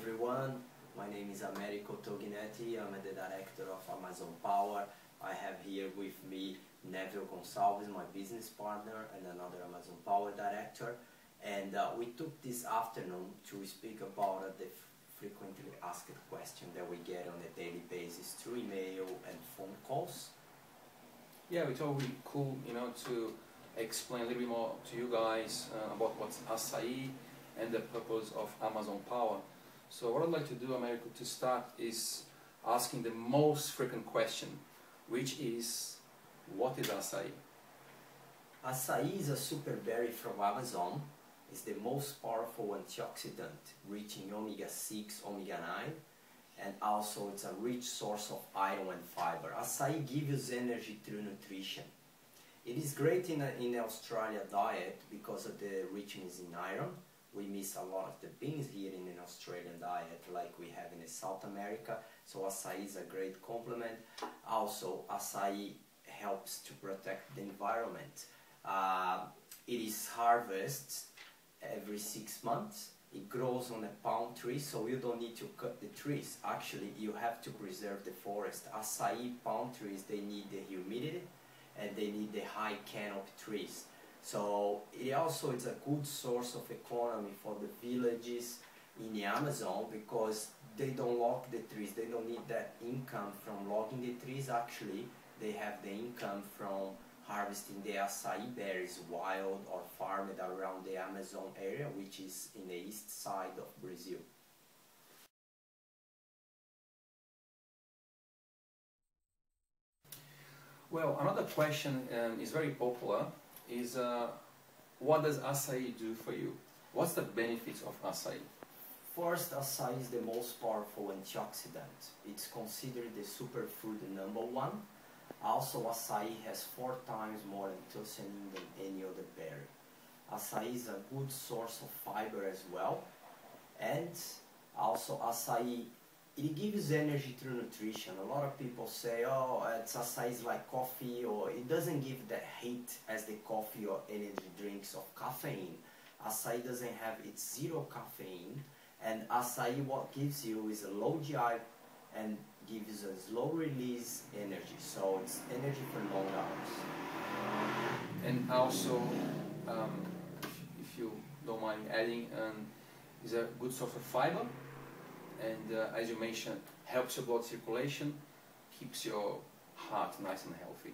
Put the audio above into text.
everyone. My name is Americo Toginetti. I'm the director of Amazon Power. I have here with me Neville Gonçalves, my business partner, and another Amazon Power director. And uh, we took this afternoon to speak about uh, the frequently asked question that we get on a daily basis through email and phone calls. Yeah, we thought it would be cool, you know, to explain a little bit more to you guys uh, about what's Açaí and the purpose of Amazon Power. So what I'd like to do, Americo, to start is asking the most frequent question, which is, what is Açaí? Açaí is a super berry from Amazon. It's the most powerful antioxidant, reaching omega-6, omega-9, and also it's a rich source of iron and fiber. Açaí gives you energy through nutrition. It is great in, a, in Australia diet because of the richness in iron. We miss a lot of the beans here in an Australian diet like we have in South America. So acai is a great complement. Also, acai helps to protect the environment. Uh, it is harvested every six months. It grows on a palm tree, so you don't need to cut the trees. Actually, you have to preserve the forest. Acai palm trees, they need the humidity and they need the high canopy trees. So it also is a good source of economy for the villages in the Amazon because they don't log the trees. They don't need that income from logging the trees. Actually, they have the income from harvesting the acai berries wild or farmed around the Amazon area, which is in the east side of Brazil. Well, another question um, is very popular is uh, what does acai do for you? What's the benefits of acai? First, acai is the most powerful antioxidant. It's considered the superfood number one. Also, acai has four times more antioxidant than any other berry. Acai is a good source of fiber as well. And also, acai it gives energy through nutrition. A lot of people say, oh, it's acai is like coffee, or it doesn't give that heat as the coffee or energy drinks of caffeine. Acai doesn't have its zero caffeine, and acai what gives you is a low GI and gives a slow release energy. So it's energy for long hours. And also, um, if you don't mind adding, um, is a good source of fiber and uh, as you mentioned, helps your blood circulation, keeps your heart nice and healthy.